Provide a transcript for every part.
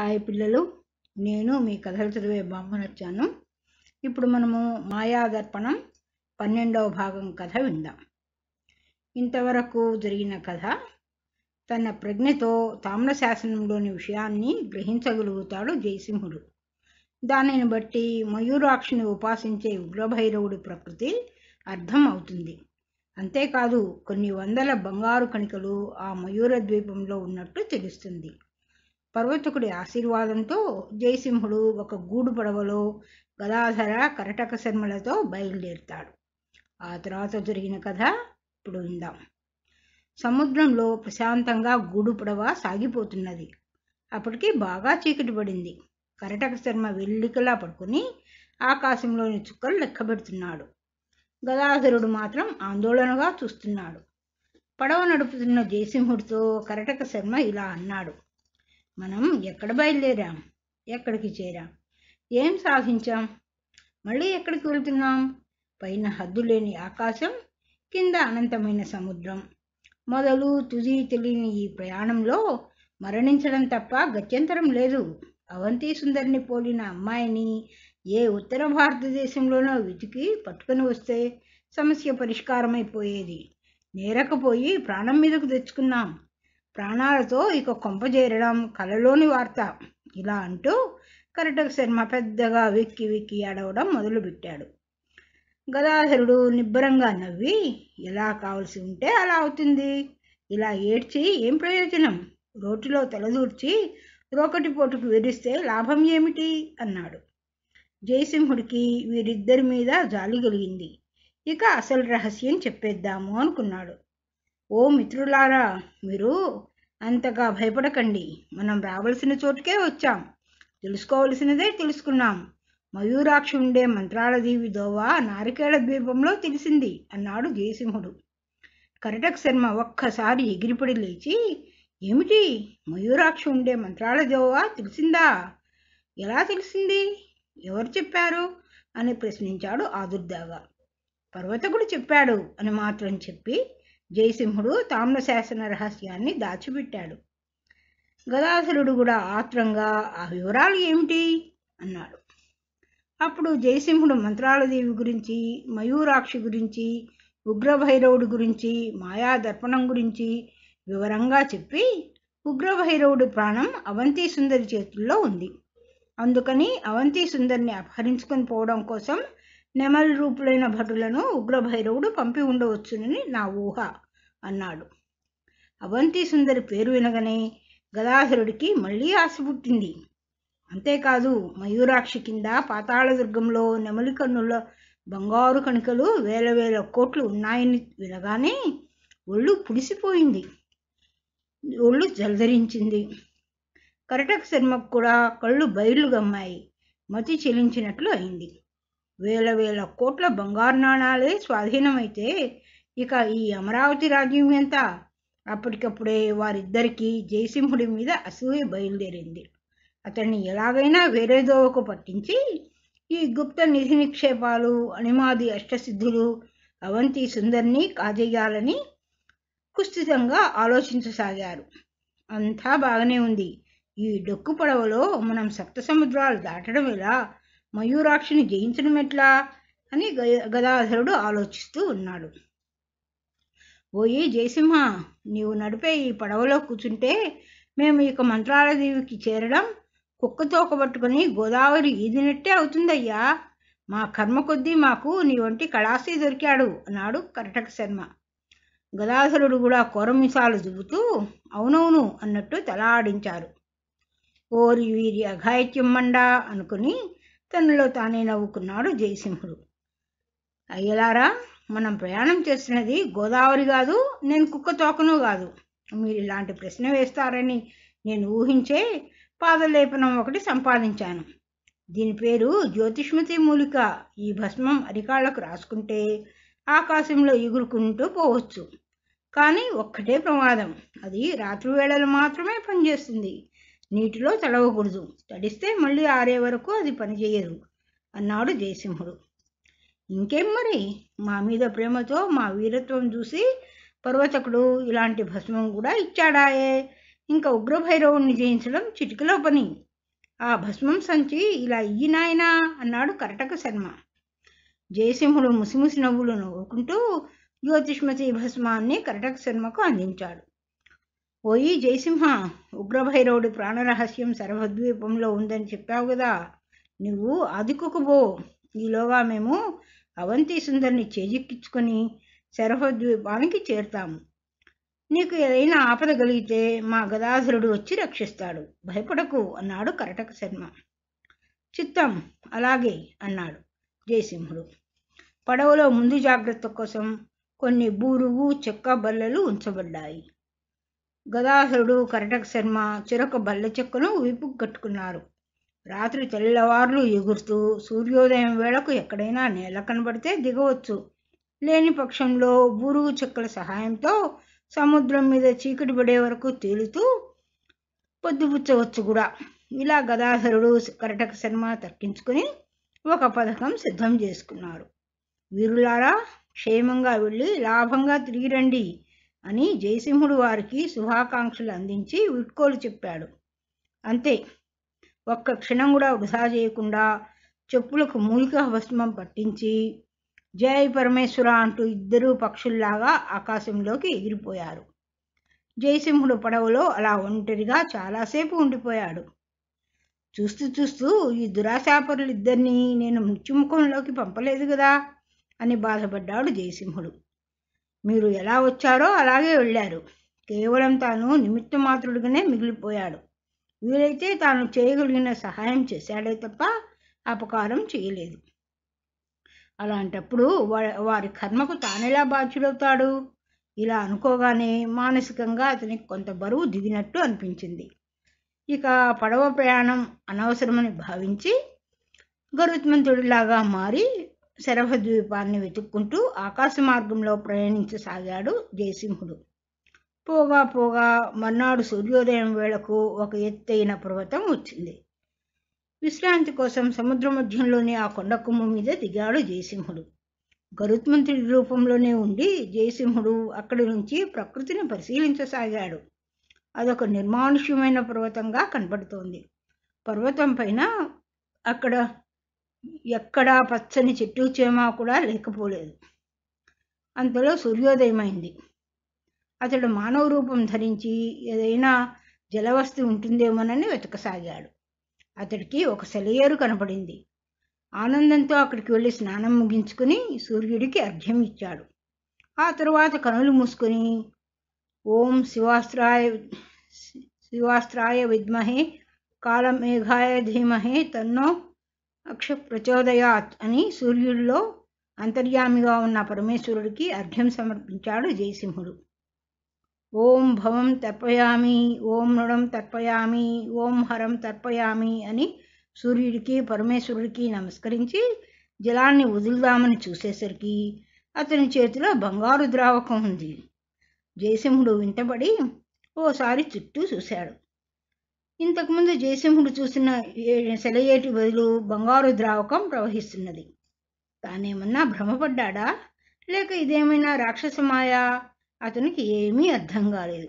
Hi పిల్లలు నేను మీ కథలు చదివే బామ్మను వచ్చాను. ఇప్పుడు మనము మాయాదర్పణం పన్నెండవ భాగం కథ విందాం. ఇంతవరకు జరిగిన కథ తన ప్రజ్ఞతో తామ్రశాసనంలోని విషయాన్ని గ్రహించగలుగుతాడు జయసింహుడు. దానిని బట్టి మయూరాక్షిని ఉపాసించే ఉగ్రభైరవుడి ప్రకృతి అర్థం అవుతుంది. అంతేకాదు కొన్ని వందల బంగారు కణికలు ఆ మయూర ద్వీపంలో ఉన్నట్టు తెలుస్తుంది. పర్వతకుడి ఆశీర్వాదంతో జయసింహుడు ఒక గూడు పడవలో గదాధర కరటక శర్మలతో బయలుదేరుతాడు. ఆ తర్వాత జరిగిన కథ ఇప్పుడు విందాం. సముద్రంలో ప్రశాంతంగా గూడు పడవ సాగిపోతున్నది. అప్పటికి బాగా చీకటి పడింది. కరటక శర్మ వెల్లికలా పడుకుని ఆకాశంలోని చుక్కలు లెక్కబెడుతున్నాడు. గదాధరుడు మాత్రం ఆందోళనగా చూస్తున్నాడు. పడవ నడుపుతున్న జయసింహుడితో కరటక శర్మ ఇలా అన్నాడు. మనం ఎక్కడ బయలుదేరాం? ఎక్కడికి చేరాం? ఏం సాధించాం? మళ్ళీ ఎక్కడికి వెళ్తున్నాం? పైన హద్దులేని ఆకాశం కింద అనంతమైన సముద్రం. మొదలు తుది తెలియని ఈ ప్రయాణంలో మరణించడం తప్ప గత్యంతరం లేదు. అవంతి సుందరిని పోలిన అమ్మాయిని ఏ ఉత్తర భారతదేశంలోనో వెతికి పట్టుకొని వస్తే సమస్య పరిష్కారమైపోయేది. నేరకపోయి ప్రాణం మీదకు తెచ్చుకున్నాం. ప్రాణాలతో ఇక కొంపజేరడం కలలోని వార్త. ఇలా అంటూ కరటక శర్మ పెద్దగా వెక్కి వెక్కి అడవడం మొదలుపెట్టాడు. గదాధరుడు నిబ్బరంగా నవ్వి ఎలా కావలసి ఉంటే అలా అవుతుంది. ఇలా ఏడ్చి ఏం ప్రయోజనం? రోటిలో తలదూర్చి రోకటి పోటుకు విరిస్తే లాభం ఏమిటి అన్నాడు. జయసింహుడికి వీరిద్దరి మీద జాలి కలిగింది. ఇక అసలు రహస్యం చెప్పేద్దాము అనుకున్నాడు. ఓ మిత్రులారా మీరు అంతగా భయపడకండి. మనం రావలసిన చోటుకే వచ్చాం. తెలుసుకోవలసినదే తెలుసుకున్నాం. మయూరాక్షి ఉండే మంత్రాల దీవి దోవ నారికేళ ద్వీపంలో తెలిసింది అన్నాడు జయసింహుడు. కరటక శర్మ ఒక్కసారి ఎగిరిపడి లేచి ఏమిటి? మయూరాక్షి ఉండే మంత్రాల దోవ తెలిసిందా? ఎలా తెలిసింది? ఎవరు చెప్పారు? అని ప్రశ్నించాడు ఆదుర్దాగా. పర్వతకుడు చెప్పాడు అని మాత్రం చెప్పి జయసింహుడు తామ్రశాసన రహస్యాన్ని దాచిపెట్టాడు. గదాధరుడు కూడా ఆత్రంగా ఆ వివరాలు ఏమిటి? అన్నాడు. అప్పుడు జయసింహుడు మంత్రాలదేవి గురించి మయూరాక్షి గురించి ఉగ్రభైరవుడి గురించి మాయాదర్పణం గురించి వివరంగా చెప్పి ఉగ్రభైరవుడి ప్రాణం అవంతి సుందరి చేతుల్లో ఉంది. అందుకని అవంతి సుందరిని అపహరించుకొని పోవడం కోసం నెమలి రూపులైన భటులను ఉగ్రభైరవుడు పంపి ఉండవచ్చునని నా ఊహ అన్నాడు. అవంతి సుందరి పేరు వినగానే గదాధరుడికి మళ్ళీ ఆశ పుట్టింది. అంతేకాదు మయూరాక్షి కింద పాతాళదుర్గంలో నెమలి కన్నుల బంగారు కణికలు వేల వేల కోట్లు ఉన్నాయని వినగానే ఒళ్ళు పుడిసిపోయింది. ఒళ్ళు జలధరించింది. కరటక శర్మకు కూడా కళ్ళు బయళ్ళు గమ్మాయి మతి చెలించినట్లు అయింది. వేల వేల కోట్ల బంగారు నాణాలే స్వాధీనమైతే ఇక ఈ అమరావతి రాజ్యం ఎంత? అప్పటికప్పుడే వారిద్దరికీ జయసింహుడి మీద అసూయ బయలుదేరింది. అతన్ని ఎలాగైనా వేరే దోవకు పట్టించి ఈ గుప్త నిధి నిక్షేపాలు అనిమాది అష్టసిద్ధులు అవంతి సుందర్ని కాజేయాలని కుస్థితంగా ఆలోచించసాగారు. అంతా బాగానే ఉంది. ఈ డొక్కు పడవలో మనం సప్త సముద్రాలు దాటడం ఎలా? మయూరాక్షిని జయించడం ఎట్లా? అని గదాధరుడు ఆలోచిస్తూ ఉన్నాడు. ఓయే జయసింహ నీవు నడిపే ఈ పడవలో కూర్చుంటే మేము ఇక మంత్రాలదేవికి చేరడం కుక్కతో పట్టుకుని గోదావరి ఈదినట్టే అవుతుందయ్యా. మా కర్మ కొద్దీ మాకు నీ వంటి కళాసి దొరికాడు అన్నాడు కరటక శర్మ. గదాధరుడు కూడా కొరమిసాలు దువ్వుతూ అవునవును అన్నట్టు తల ఆడించారు ఓరి వీరి అఘాయిత్యం మండా అనుకుని తనలో తానే నవ్వుకున్నాడు జయసింహుడు. అయ్యలారా మనం ప్రయాణం చేస్తున్నది గోదావరి కాదు నేను కుక్క తోకను కాదు. మీరు ఇలాంటి ప్రశ్న వేస్తారని నేను ఊహించే పాదలేపనం ఒకటి సంపాదించాను. దీని పేరు జ్యోతిష్మతి మూలిక. ఈ భస్మం అరికాళ్ళకు రాసుకుంటే ఆకాశంలో ఎగురుకుంటూ పోవచ్చు. కానీ ఒక్కటే ప్రమాదం. అది రాత్రి వేళలు మాత్రమే పనిచేస్తుంది. నీటిలో తడవకూడదు. తడిస్తే మళ్ళీ ఆరే వరకు అది పనిచేయదు అన్నాడు జయసింహుడు. ఇంకేం మరి? మా మీద ప్రేమతో మా వీరత్వం చూసి పర్వతకుడు ఇలాంటి భస్మం కూడా ఇచ్చాడాయే. ఇంకా ఉగ్రభైరవుణ్ణి జయించడం చిటికలో పని. ఆ భస్మం సంచి ఇలా ఇయ్యి నాయనా అన్నాడు కరటక శర్మ. జయసింహుడు ముసిముసి నవ్వులు నవ్వుకుంటూ జ్యోతిష్మతి భస్మాన్ని కరటక శర్మకు అందించాడు. ఓయి జయసింహ ఉగ్రభైరవుడి ప్రాణరహస్యం సర్వద్వీపంలో ఉందని చెప్పావు కదా. నువ్వు అదుకుకుపో ఈలోగా మేము అవంతి సుందరిని చేజిక్కించుకొని సర్వద్వీపానికి చేరుతాము. నీకు ఏదైనా ఆపద కలిగితే మా గదాధరుడు వచ్చి రక్షిస్తాడు. భయపడకు అన్నాడు కరటక శర్మ. చిత్తం అలాగే అన్నాడు జయసింహుడు. పడవలో ముందు జాగ్రత్త కోసం కొన్ని బూరుగు చెక్క బల్లలు ఉంచబడ్డాయి. గదాధరుడు కరటక శర్మ చిరొక బల్ల చెక్కను వీపు కట్టుకున్నారు. రాత్రి తెల్లవార్లు ఎగురుతూ సూర్యోదయం వేళకు ఎక్కడైనా నేల కనబడితే దిగవచ్చు. లేని పక్షంలో బూరుగు చెక్కల సహాయంతో సముద్రం మీద చీకటి పడే వరకు తేలుతూ పొద్దుపుచ్చవచ్చు కూడా. ఇలా గదాధరుడు కరటక శర్మ తక్కించుకుని ఒక పథకం సిద్ధం చేసుకున్నారు. వీరులారా క్షేమంగా వెళ్ళి లాభంగా తిరిగి రండి అని జయసింహుడు వారికి శుభాకాంక్షలు అందించి వీడ్కోలు చెప్పాడు. అంతే ఒక్క క్షణం కూడా వృధా చేయకుండా చెప్పులకు మూలిక భస్మం పట్టించి జయ పరమేశ్వర అంటూ ఇద్దరు పక్షుల్లాగా ఆకాశంలోకి ఎగిరిపోయారు. జయసింహుడు పడవలో అలా ఒంటరిగా చాలాసేపు ఉండిపోయాడు. చూస్తూ చూస్తూ ఈ దురాశాపరులు ఇద్దరిని నేను మృత్యుముఖంలోకి పంపలేదు కదా అని బాధపడ్డాడు జయసింహుడు. మీరు ఎలా వచ్చారో అలాగే వెళ్ళారు. కేవలం తాను నిమిత్తమాత్రుడిగానే మిగిలిపోయాడు. వీలైతే తాను చేయగలిగిన సహాయం చేశాడే తప్ప అపకారం చేయలేదు. అలాంటప్పుడు వారి కర్మకు తానెలా బాధ్యుడవుతాడు? ఇలా అనుకోగానే మానసికంగా అతనికి కొంత బరువు దిగినట్టు అనిపించింది. ఇక పడవ ప్రయాణం అనవసరమని భావించి గరుత్మంతుడిలాగా మారి శరభద్వీపాన్ని వెతుక్కుంటూ ఆకాశ మార్గంలో ప్రయాణించసాగాడు జయసింహుడు. పోగా పోగా మర్నాడు సూర్యోదయం వేళకు ఒక ఎత్తైన పర్వతం వచ్చింది. విశ్రాంతి కోసం సముద్ర మధ్యంలోని ఆ కొండకుమ్మ మీద దిగాడు జయసింహుడు. గరుత్మంతుడి రూపంలోనే ఉండి జయసింహుడు అక్కడి నుంచి ప్రకృతిని పరిశీలించసాగాడు. అదొక నిర్మానుష్యమైన పర్వతంగా కనబడుతోంది. పర్వతం పైన అక్కడ ఎక్కడా పచ్చని చెట్టు చేమ కూడా లేకపోలేదు. అంతలో సూర్యోదయమైంది. అతడు మానవ రూపం ధరించి ఏదైనా జలవస్తు ఉంటుందేమోనని వెతకసాగాడు. అతడికి ఒక సెలయేరు కనపడింది. ఆనందంతో అక్కడికి వెళ్ళి స్నానం ముగించుకుని సూర్యుడికి అర్ఘ్యం ఇచ్చాడు. ఆ తరువాత కనులు మూసుకొని ఓం శివాస్త్రాయ శివాస్త్రాయ విద్మహే కాలమేఘాయ ధీమహే తన్నో అక్ష ప్రచోదయాత్ అని సూర్యుడిలో అంతర్యామిగా ఉన్న పరమేశ్వరుడికి అర్ఘ్యం సమర్పించాడు జయసింహుడు. ఓం భవం తర్పయామి ఓం నృడం తర్పయామి ఓం హరం తర్పయామి అని సూర్యుడికి పరమేశ్వరుడికి నమస్కరించి జలాన్ని వదులుదామని చూసేసరికి అతని చేతిలో బంగారు ద్రావకం ఉంది. జయసింహుడు వింటబడి ఓసారి చుట్టూ చూశాడు. ఇంతకుముందు జయసింహుడు చూసిన సెలయేటి బదులు బంగారు ద్రావకం ప్రవహిస్తున్నది. తానేమన్నా భ్రమపడ్డా లేక ఇదేమైనా రాక్షసమాయా అతనికి ఏమీ అర్థం కాలేదు.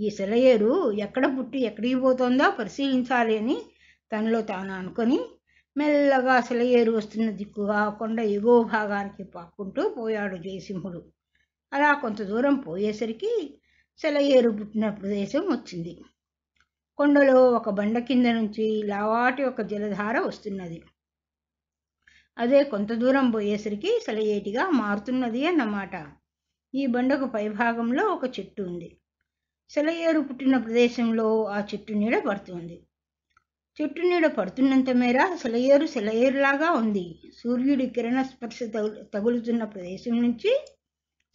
ఈ సెలయేరు ఎక్కడ పుట్టి ఎక్కడికి పోతుందో పరిశీలించాలి అని తనలో తాను అనుకొని మెల్లగా సెలయేరు వస్తున్న దిక్కుగా కొండ ఎగువ భాగానికి పాక్కుంటూ పోయాడు జయసింహుడు. అలా కొంత దూరం పోయేసరికి సెలయేరు పుట్టిన ప్రదేశం వచ్చింది. కొండలో ఒక బండ కింద నుంచి లావాటి ఒక జలధార వస్తున్నది. అదే కొంత దూరం పోయేసరికి సెలయేటిగా మారుతున్నది అన్నమాట. ఈ బండకు పైభాగంలో ఒక చెట్టు ఉంది. సెలయేరు పుట్టిన ప్రదేశంలో ఆ చెట్టు నీడ పడుతుంది. చెట్టు నీడ పడుతున్నంత మేర సెలయేరు సెలయేరులాగా ఉంది. సూర్యుడి కిరణ స్పర్శ తగులుతున్న ప్రదేశం నుంచి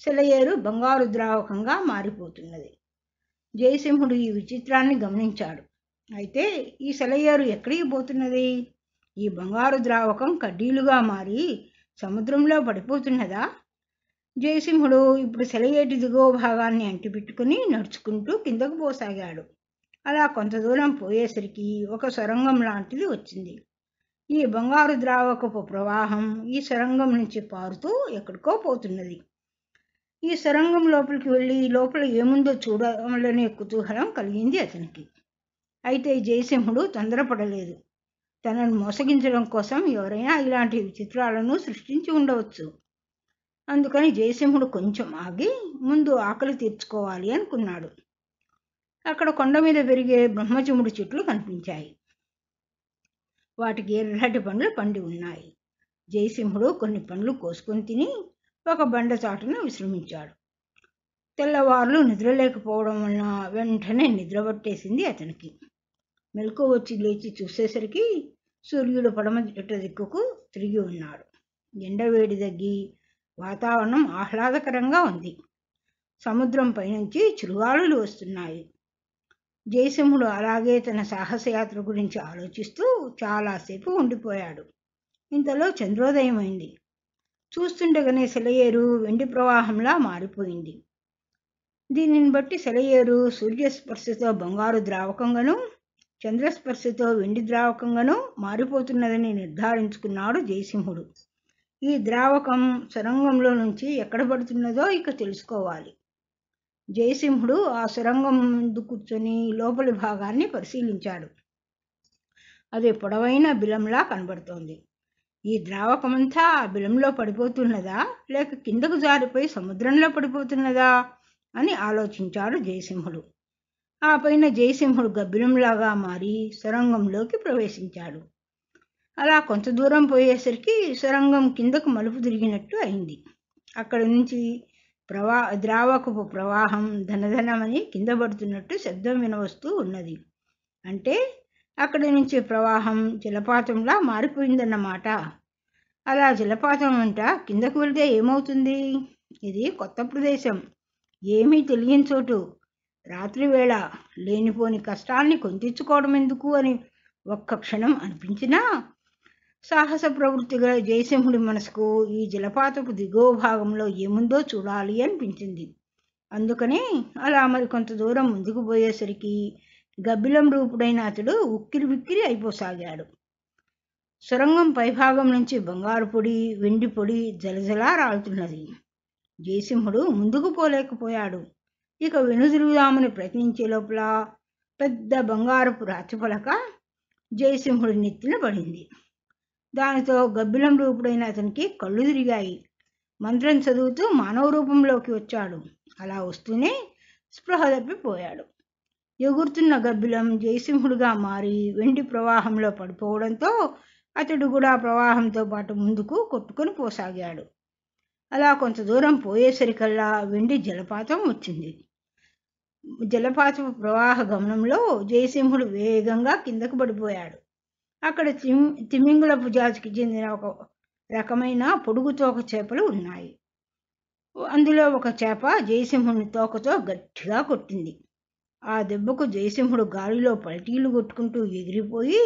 సెలయేరు బంగారు ద్రావకంగా మారిపోతున్నది. జయసింహుడు ఈ విచిత్రాన్ని గమనించాడు. అయితే ఈ సెలయేరు ఎక్కడికి పోతున్నది? ఈ బంగారు ద్రావకం కడ్డీలుగా మారి సముద్రంలో పడిపోతున్నదా? జయసింహుడు ఇప్పుడు సెలయేటి దిగువ భాగాన్ని అంటిపెట్టుకుని నడుచుకుంటూ కిందకు పోసాగాడు. అలా కొంత దూరం పోయేసరికి ఒక సొరంగం లాంటిది వచ్చింది. ఈ బంగారు ద్రావకపు ప్రవాహం ఈ సొరంగం నుంచి పారుతూ ఎక్కడికో పోతున్నది. ఈ సొరంగం లోపలికి వెళ్ళి లోపల ఏముందో చూడాలనే కుతూహలం కలిగింది అతనికి. అయితే జయసింహుడు తొందరపడలేదు. తనను మోసగించడం కోసం ఎవరైనా ఇలాంటి విచిత్రాలను సృష్టించి ఉండవచ్చు. అందుకని జయసింహుడు కొంచెం ఆగి ముందు ఆకలి తీర్చుకోవాలి అనుకున్నాడు. అక్కడ కొండ మీద పెరిగే బ్రహ్మచముడి చెట్లు కనిపించాయి. వాటికి ఎర్రటి పండ్లు పండి ఉన్నాయి. జయసింహుడు కొన్ని పండ్లు కోసుకొని తిని ఒక బండ చాటున విశ్రమించాడు. తెల్లవారులు నిద్రలేకపోవడం వలన వెంటనే నిద్ర పట్టేసింది అతనికి. మెలకు వచ్చి లేచి చూసేసరికి సూర్యుడు పడమ దిక్కుకు తిరిగి ఉన్నాడు. ఎండ వేడి తగ్గి వాతావరణం ఆహ్లాదకరంగా ఉంది. సముద్రం పైనుంచి చిరుగాలులు వస్తున్నాయి. జయసింహుడు అలాగే తన సాహసయాత్ర గురించి ఆలోచిస్తూ చాలాసేపు ఉండిపోయాడు. ఇంతలో చంద్రోదయం అయింది చూస్తుండగానే సెలయేరు వెండి ప్రవాహంలా మారిపోయింది. దీనిని బట్టి సెలయేరు సూర్యస్పర్శతో బంగారు ద్రావకంగాను చంద్రస్పర్శతో వెండి ద్రావకంగాను మారిపోతున్నదని నిర్ధారించుకున్నాడు జయసింహుడు. ఈ ద్రావకం సొరంగంలో నుంచి ఎక్కడ పడుతున్నదో ఇక తెలుసుకోవాలి. జయసింహుడు ఆ సొరంగం ముందు కూర్చొని లోపలి భాగాన్ని పరిశీలించాడు. అది పొడవైన బిలంలా కనబడుతోంది. ఈ ద్రావకమంతా ఆ బిలంలో పడిపోతున్నదా? లేక కిందకు జారిపోయి సముద్రంలో పడిపోతున్నదా? అని ఆలోచించాడు జయసింహుడు. ఆ పైన జయసింహుడు గబ్బిలంలాగా మారి సొరంగంలోకి ప్రవేశించాడు. అలా కొంత దూరం పోయేసరికి సొరంగం కిందకు మలుపు తిరిగినట్టు అయింది. అక్కడి నుంచి ప్రవా ద్రావకపు ప్రవాహం ధనధనమని కింద పడుతున్నట్టు శబ్దం వినవస్తూ ఉన్నది. అంటే అక్కడి నుంచి ప్రవాహం జలపాతంలా మారిపోయిందన్నమాట. అలా జలపాతం అంట కిందకు వెళ్తే ఏమవుతుంది? ఇది కొత్త ప్రదేశం. ఏమీ తెలియని చోటు. రాత్రివేళ లేనిపోని కష్టాన్ని కొంతించుకోవడం ఎందుకు అని ఒక్క క్షణం అనిపించినా సాహస ప్రవృత్తిగా జయసింహుడి మనసుకు ఈ జలపాతపు దిగువ భాగంలో ఏముందో చూడాలి అనిపించింది. అందుకనే అలా మరి కొంత దూరం ముందుకు పోయేసరికి గబ్బిలం రూపుడైన అతడు ఉక్కిరి విక్కిరి అయిపోసాగాడు. సొరంగం పైభాగం నుంచి బంగారు పొడి వెండి పొడి జలజలా రాలుతున్నది. జయసింహుడు ముందుకు పోలేకపోయాడు. ఇక వెనుదిరుగుదామని ప్రయత్నించే లోపల పెద్ద బంగారపు రాతిపలక జయసింహుడి నెత్తిన పడింది. దానితో గబ్బిలం రూపుడైన అతనికి కళ్ళు తిరిగాయి. మంత్రం చదువుతూ మానవ రూపంలోకి వచ్చాడు. అలా వస్తూనే స్పృహ తప్పిపోయాడు. ఎగురుతున్న గబ్బిలం జయసింహుడిగా మారి వెండి ప్రవాహంలో పడిపోవడంతో అతడు కూడా ప్రవాహంతో పాటు ముందుకు కొట్టుకొని పోసాగాడు. అలా కొంత దూరం పోయేసరికల్లా వెండి జలపాతం వచ్చింది. జలపాతం ప్రవాహ గమనంలో జయసింహుడు వేగంగా కిందకు పడిపోయాడు. అక్కడ తిమ్ తిమింగులపు జాతికి చెందిన ఒక రకమైన పొడుగు తోక చేపలు ఉన్నాయి. అందులో ఒక చేప జయసింహుని తోకతో గట్టిగా కొట్టింది. ఆ దెబ్బకు జయసింహుడు గాలిలో పల్టీలు కొట్టుకుంటూ ఎగిరిపోయి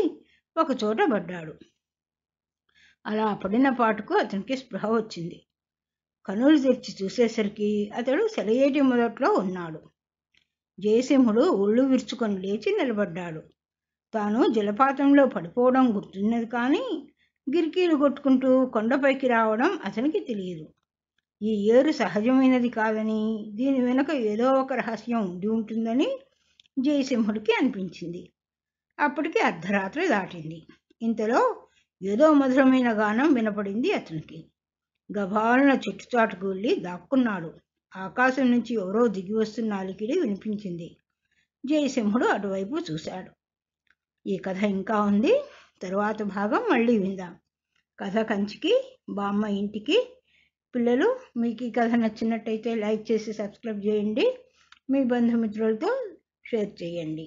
ఒక చోట పడ్డాడు. అలా పడిన పాటుకు అతనికి స్పృహ వచ్చింది. కనులు తెరిచి చూసేసరికి అతడు సెలయేటి మొదట్లో ఉన్నాడు. జయసింహుడు ఒళ్ళు విరుచుకొని లేచి నిలబడ్డాడు. తాను జలపాతంలో పడిపోవడం గుర్తున్నది కానీ గిరికీలు కొట్టుకుంటూ కొండపైకి రావడం అతనికి తెలియదు. ఈ ఏరు సహజమైనది కాదని దీని వెనుక ఏదో ఒక రహస్యం ఉండి ఉంటుందని జయసింహుడికి అనిపించింది. అప్పటికి అర్ధరాత్రి దాటింది. ఇంతలో ఏదో మధురమైన గానం వినపడింది అతనికి. గభాలన చుట్టుచాటుకు వెళ్ళి దాక్కున్నాడు. ఆకాశం నుంచి ఎవరో దిగి వస్తున్న అలికిడి వినిపించింది. జయసింహుడు అటువైపు చూశాడు. ఈ కథ ఇంకా ఉంది? తరువాత భాగం మళ్ళీ విందాం. కథ కంచికి బామ్మ ఇంటికి పిల్లలు మీకు ఈ కథ నచ్చినట్టయితే లైక్ చేసి సబ్స్క్రైబ్ చేయండి. మీ బంధుమిత్రులతో షేర్ చేయండి.